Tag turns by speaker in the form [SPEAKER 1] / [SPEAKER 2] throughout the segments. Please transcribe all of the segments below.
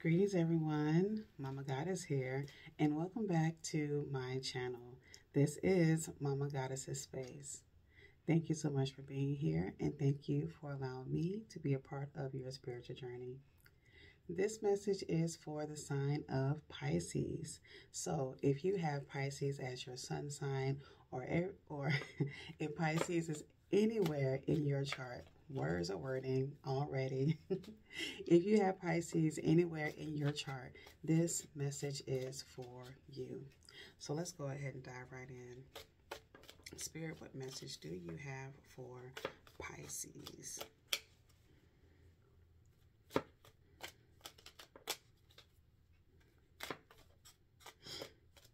[SPEAKER 1] Greetings everyone, Mama Goddess here, and welcome back to my channel. This is Mama Goddess's Space. Thank you so much for being here, and thank you for allowing me to be a part of your spiritual journey. This message is for the sign of Pisces. So if you have Pisces as your sun sign, or, or if Pisces is anywhere in your chart, words are wording already. if you have Pisces anywhere in your chart, this message is for you. So let's go ahead and dive right in. Spirit, what message do you have for Pisces?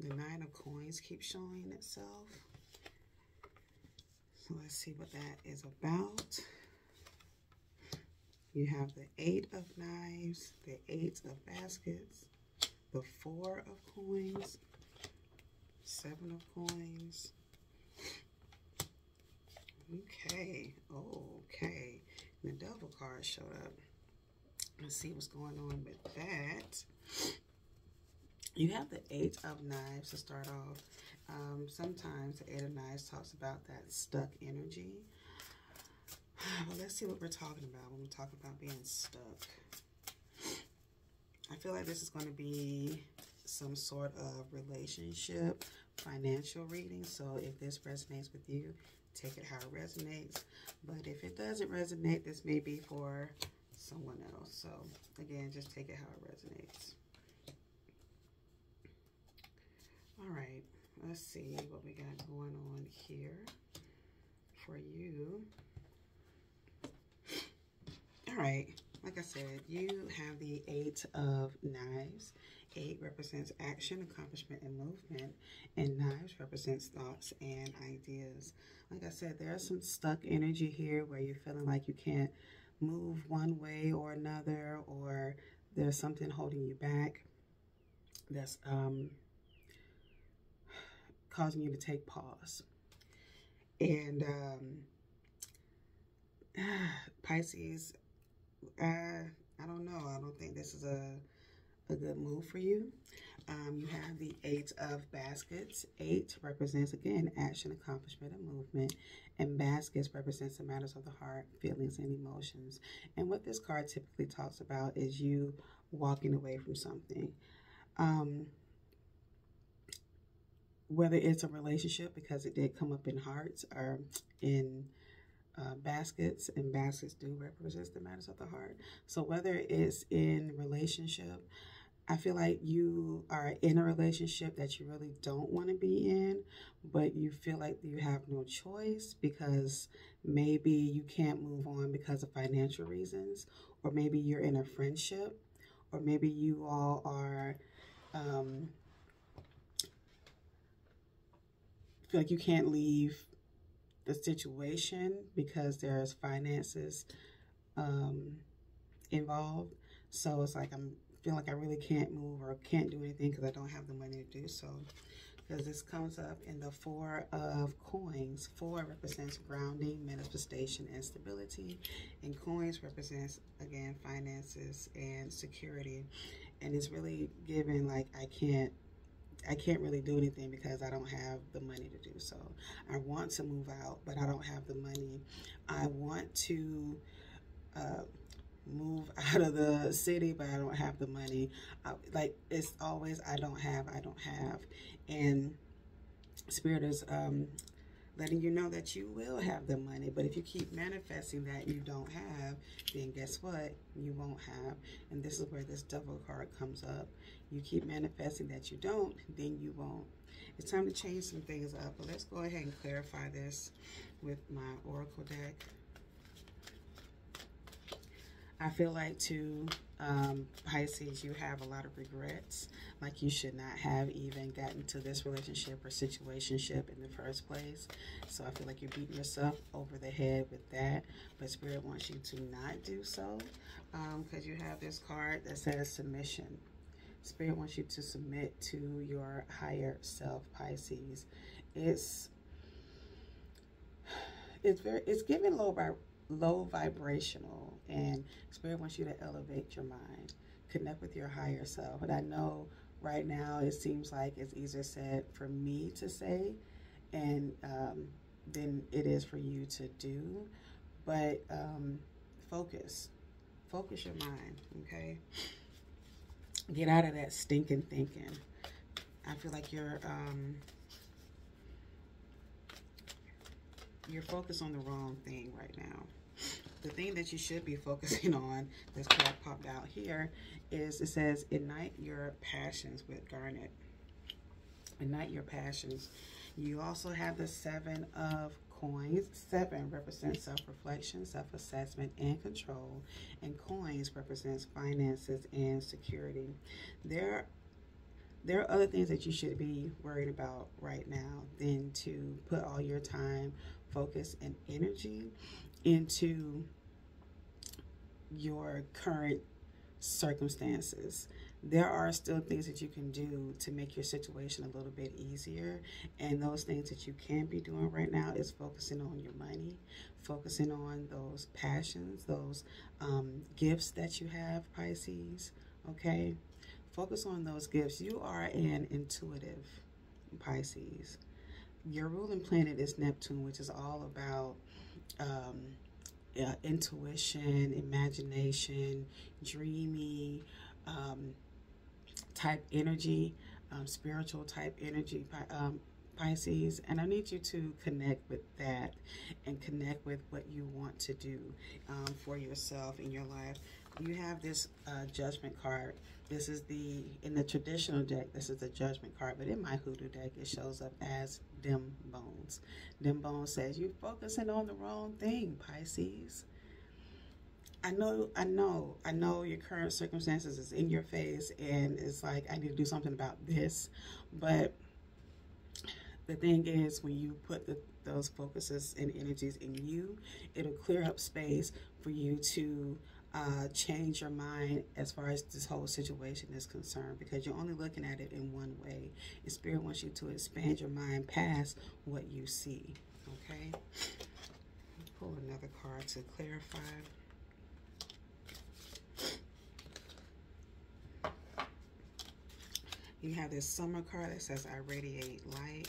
[SPEAKER 1] The Nine of Coins keeps showing itself. So let's see what that is about. You have the Eight of Knives, the Eight of Baskets, the Four of Coins, Seven of Coins. Okay, okay. The Devil card showed up. Let's see what's going on with that. You have the Eight of Knives to start off. Um, sometimes the Eight of Knives talks about that stuck energy well, let's see what we're talking about when we talk about being stuck. I feel like this is going to be some sort of relationship, financial reading. So if this resonates with you, take it how it resonates. But if it doesn't resonate, this may be for someone else. So again, just take it how it resonates. All right, let's see what we got going on here for you. Right, like I said, you have the Eight of Knives. Eight represents action, accomplishment, and movement, and Knives represents thoughts and ideas. Like I said, there's some stuck energy here where you're feeling like you can't move one way or another, or there's something holding you back that's um, causing you to take pause. And um, Pisces uh, I don't know. I don't think this is a, a good move for you. Um, you have the Eight of Baskets. Eight represents, again, action, accomplishment, and movement. And baskets represents the matters of the heart, feelings, and emotions. And what this card typically talks about is you walking away from something. Um, whether it's a relationship, because it did come up in hearts, or in uh, baskets, and baskets do represent the matters of the heart. So whether it's in relationship, I feel like you are in a relationship that you really don't want to be in, but you feel like you have no choice because maybe you can't move on because of financial reasons, or maybe you're in a friendship, or maybe you all are um, feel like you can't leave the situation because there's finances um, involved. So it's like I'm feeling like I really can't move or can't do anything because I don't have the money to do so. Because this comes up in the Four of Coins. Four represents grounding, manifestation, and stability. And coins represents, again, finances and security. And it's really given like I can't I can't really do anything because I don't have the money to do so. I want to move out, but I don't have the money. I want to uh, move out of the city, but I don't have the money. I, like it's always I don't have, I don't have, and Spirit is um, letting you know that you will have the money. But if you keep manifesting that you don't have, then guess what? You won't have. And this is where this devil card comes up. You keep manifesting that you don't, then you won't. It's time to change some things up. But let's go ahead and clarify this with my Oracle deck. I feel like to um, Pisces, you have a lot of regrets. Like you should not have even gotten to this relationship or situationship in the first place. So I feel like you're beating yourself over the head with that. But Spirit wants you to not do so because um, you have this card that says submission. Spirit wants you to submit to your higher self, Pisces. It's it's very it's giving low low vibrational and spirit wants you to elevate your mind connect with your higher self. And I know right now it seems like it's easier said for me to say and um, than it is for you to do. But um, focus, focus your mind, okay? Get out of that stinking thinking. I feel like you're um, you're focused on the wrong thing right now. The thing that you should be focusing on, this card popped out here, is it says, ignite your passions with Garnet. Ignite your passions. You also have the Seven of Coins. Seven represents self-reflection, self-assessment, and control. And coins represents finances and security. There there are other things that you should be worried about right now than to put all your time focus and energy into your current circumstances. There are still things that you can do to make your situation a little bit easier. And those things that you can be doing right now is focusing on your money, focusing on those passions, those um, gifts that you have, Pisces. Okay? Focus on those gifts. You are an intuitive Pisces your ruling planet is Neptune, which is all about um, uh, intuition, imagination, dreamy um, type energy, um, spiritual type energy, um, Pisces. And I need you to connect with that and connect with what you want to do um, for yourself in your life. You have this uh, judgment card this is the, in the traditional deck, this is the judgment card, but in my hoodoo deck, it shows up as dim bones. Dim bones says, you're focusing on the wrong thing, Pisces. I know, I know, I know your current circumstances is in your face and it's like, I need to do something about this. But the thing is, when you put the, those focuses and energies in you, it'll clear up space for you to uh, change your mind as far as this whole situation is concerned because you're only looking at it in one way. And Spirit wants you to expand your mind past what you see. Okay? Pull another card to clarify. You have this summer card that says, I radiate light.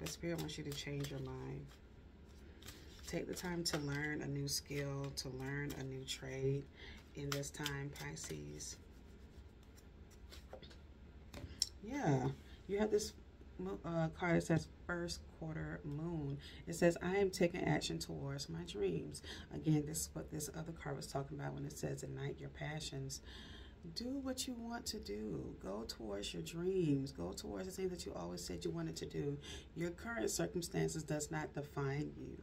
[SPEAKER 1] The Spirit wants you to change your mind. Take the time to learn a new skill, to learn a new trade in this time, Pisces. Yeah, you have this uh, card that says first quarter moon. It says, I am taking action towards my dreams. Again, this is what this other card was talking about when it says ignite your passions. Do what you want to do. Go towards your dreams. Go towards the thing that you always said you wanted to do. Your current circumstances does not define you.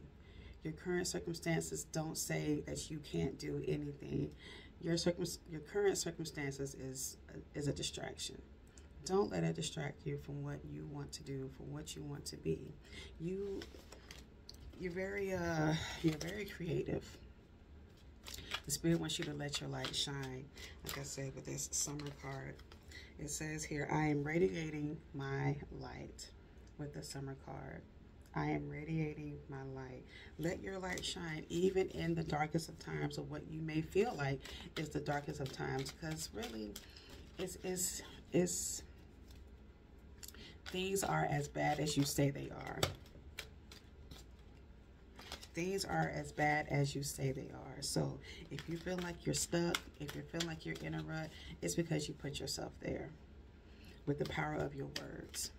[SPEAKER 1] Your current circumstances don't say that you can't do anything. Your circum your current circumstances is is a distraction. Don't let it distract you from what you want to do, from what you want to be. You you're very uh you're very creative. The spirit wants you to let your light shine. Like I said with this summer card, it says here, I am radiating my light with the summer card. I am radiating my light. Let your light shine even in the darkest of times of what you may feel like is the darkest of times because really it's, it's, it's, things are as bad as you say they are. Things are as bad as you say they are. So if you feel like you're stuck, if you feel like you're in a rut, it's because you put yourself there with the power of your words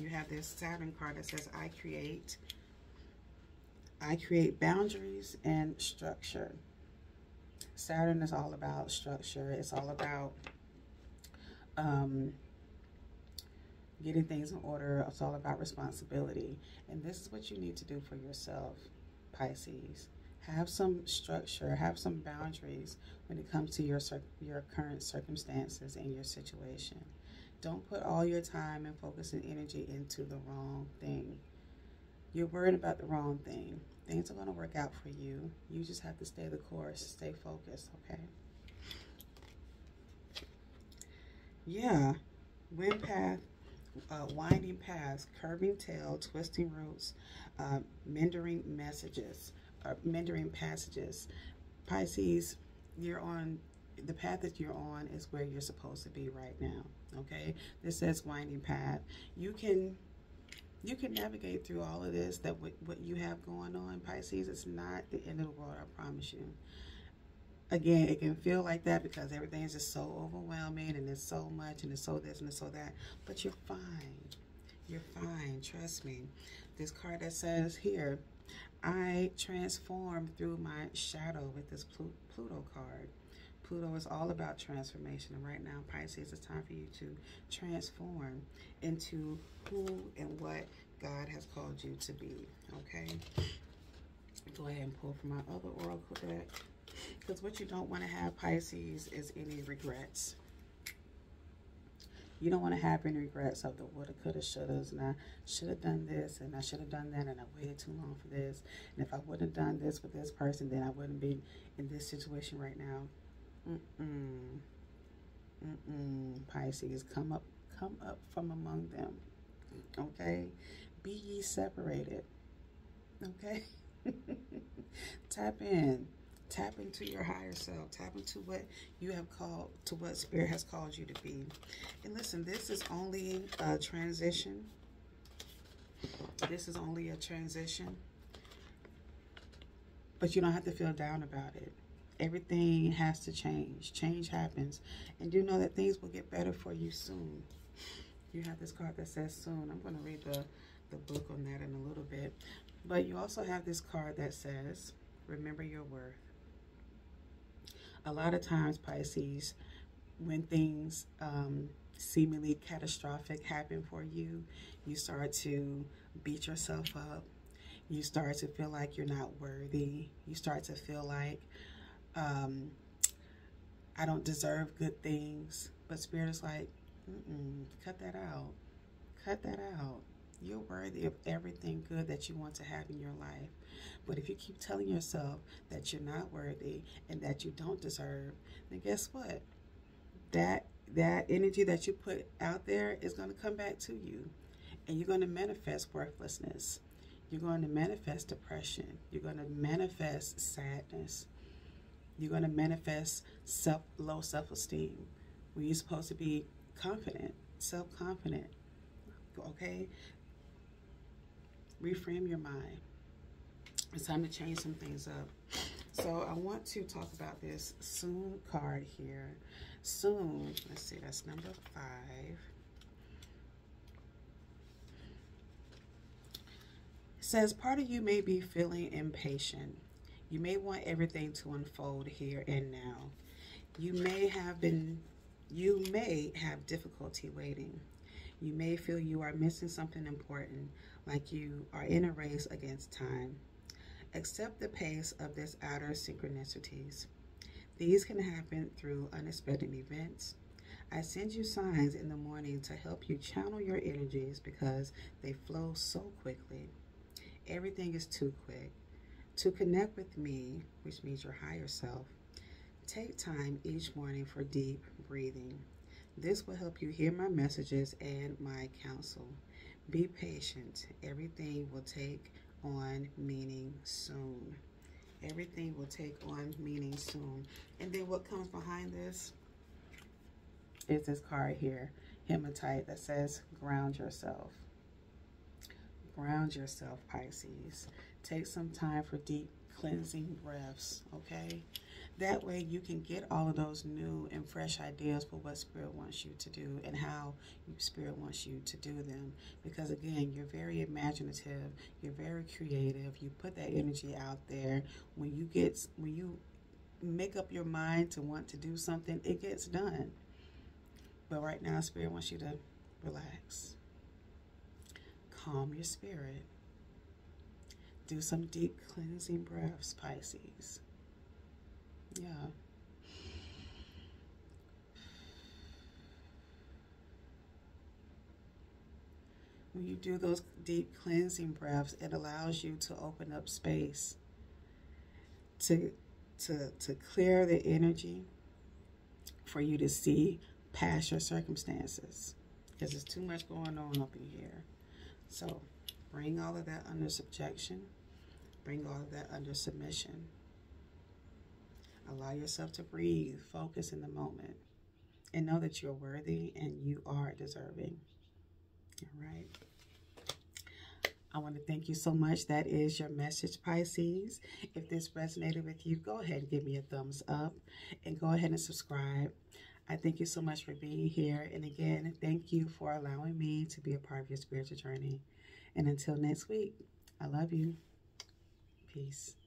[SPEAKER 1] you have this Saturn card that says, I create. I create boundaries and structure. Saturn is all about structure. It's all about um, getting things in order. It's all about responsibility. And this is what you need to do for yourself, Pisces. Have some structure, have some boundaries when it comes to your, your current circumstances and your situation. Don't put all your time and focus and energy into the wrong thing. You're worried about the wrong thing. Things are going to work out for you. You just have to stay the course, stay focused, okay? Yeah, wind path, uh, winding paths, curving tail, twisting roots, uh, mendering messages, or uh, mendering passages. Pisces, you're on the path that you're on is where you're supposed to be right now. Okay, this says winding path. You can you can navigate through all of this. That what, what you have going on, Pisces. It's not the end of the world. I promise you. Again, it can feel like that because everything is just so overwhelming and there's so much and it's so this and it's so that. But you're fine. You're fine. Trust me. This card that says here, I transform through my shadow with this Pluto card. Pluto is all about transformation. And right now, Pisces, it's time for you to transform into who and what God has called you to be. Okay? Go ahead and pull from my other oracle deck. Because what you don't want to have, Pisces, is any regrets. You don't want to have any regrets of the woulda, coulda, shouldas, and I should have done this, and I should have done that, and I waited too long for this. And if I wouldn't have done this with this person, then I wouldn't be in this situation right now. Mm-mm. Mm-mm. Pisces, come up, come up from among them. Okay? Be ye separated. Okay? Tap in. Tap into your higher self. Tap into what you have called, to what Spirit has called you to be. And listen, this is only a transition. This is only a transition. But you don't have to feel down about it everything has to change. Change happens. And you know that things will get better for you soon. You have this card that says soon. I'm going to read the, the book on that in a little bit. But you also have this card that says, remember your worth. A lot of times, Pisces, when things um, seemingly catastrophic happen for you, you start to beat yourself up. You start to feel like you're not worthy. You start to feel like um, I don't deserve good things. But Spirit is like, cut that out. Cut that out. You're worthy of everything good that you want to have in your life. But if you keep telling yourself that you're not worthy and that you don't deserve, then guess what? That that energy that you put out there is going to come back to you. And you're going to manifest worthlessness. You're going to manifest depression. You're going to manifest sadness. You're going to manifest self low self-esteem when you're supposed to be confident, self-confident. Okay? Reframe your mind. It's time to change some things up. So I want to talk about this soon card here. Soon, let's see, that's number five. It says part of you may be feeling impatient you may want everything to unfold here and now. You may have been, you may have difficulty waiting. You may feel you are missing something important, like you are in a race against time. Accept the pace of this outer synchronicities. These can happen through unexpected events. I send you signs in the morning to help you channel your energies because they flow so quickly. Everything is too quick. To connect with me, which means your higher self, take time each morning for deep breathing. This will help you hear my messages and my counsel. Be patient. Everything will take on meaning soon. Everything will take on meaning soon. And then what comes behind this is this card here, hematite, that says ground yourself. Ground yourself, Pisces. Take some time for deep cleansing breaths, okay? That way you can get all of those new and fresh ideas for what Spirit wants you to do and how Spirit wants you to do them. Because again, you're very imaginative, you're very creative, you put that energy out there. When you get, when you make up your mind to want to do something, it gets done. But right now, Spirit wants you to relax, calm your spirit do some deep cleansing breaths, Pisces. Yeah. When you do those deep cleansing breaths, it allows you to open up space to, to, to clear the energy for you to see past your circumstances because there's too much going on up in here. So bring all of that under subjection Bring all of that under submission. Allow yourself to breathe, focus in the moment, and know that you're worthy and you are deserving. All right. I want to thank you so much. That is your message, Pisces. If this resonated with you, go ahead and give me a thumbs up and go ahead and subscribe. I thank you so much for being here. And again, thank you for allowing me to be a part of your spiritual journey. And until next week, I love you. Peace.